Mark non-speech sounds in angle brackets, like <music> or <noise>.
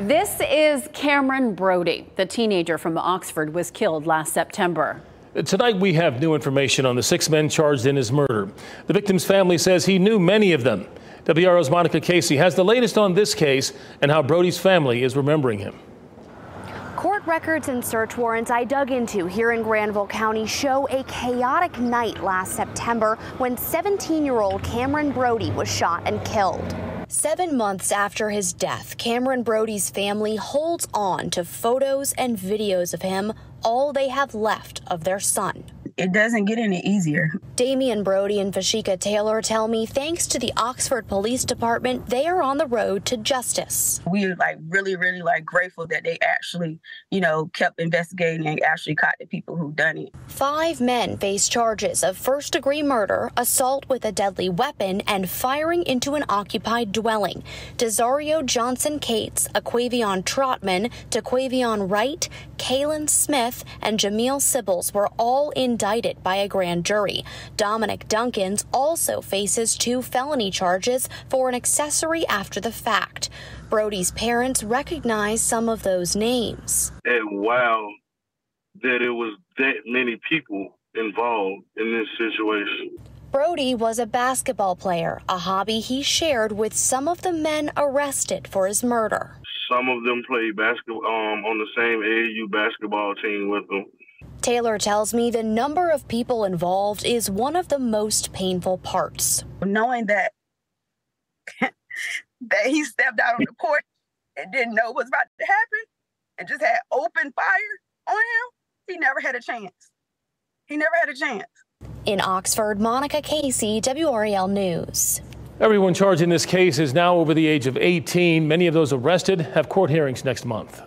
This is Cameron Brodie. The teenager from Oxford was killed last September. Tonight, we have new information on the six men charged in his murder. The victim's family says he knew many of them. WRAL's Monica Casey has the latest on this case and how Brodie's family is remembering him. Court records and search warrants I dug into here in Granville County show a chaotic night last September when 17 year old Cameron Brodie was shot and killed. Seven months after his death, Cameron Brodie's family holds on to photos and videos of him, all they have left of their son it doesn't get any easier. Damian Brodie and Fashika Taylor tell me thanks to the Oxford Police Department, they are on the road to justice. We are like really, really like grateful that they actually, you know, kept investigating and actually caught the people who done it. Five men face charges of first degree murder, assault with a deadly weapon, and firing into an occupied dwelling. Desario Johnson Cates, Aquavion Trotman, DeQuavion Wright, Kalen Smith, and Jameel Sibbles were all indicted indicted by a grand jury. Dominic Duncans also faces two felony charges for an accessory after the fact. Brodie's parents recognize some of those names. And wow, that it was that many people involved in this situation. Brodie was a basketball player, a hobby he shared with some of the men arrested for his murder. Some of them played basketball um, on the same AAU basketball team with him. Taylor tells me the number of people involved is one of the most painful parts. Knowing that <laughs> that he stepped out on the court and didn't know what was about to happen and just had open fire on him, he never had a chance. He never had a chance. In Oxford, Monica Casey, WRAL News. Everyone charged in this case is now over the age of 18. Many of those arrested have court hearings next month.